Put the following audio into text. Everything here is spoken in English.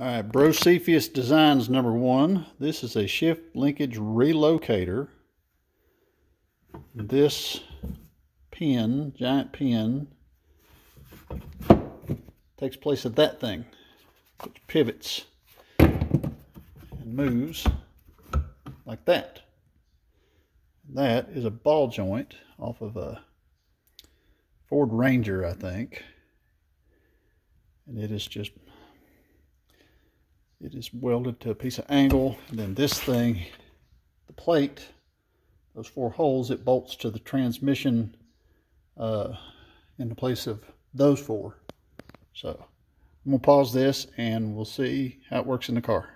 All right, Brocepheus Designs number one. This is a shift linkage relocator. This pin, giant pin, takes place of that thing, which pivots and moves like that. That is a ball joint off of a Ford Ranger, I think. And it is just it is welded to a piece of angle. And then this thing, the plate, those four holes, it bolts to the transmission uh, in the place of those four. So I'm going to pause this and we'll see how it works in the car.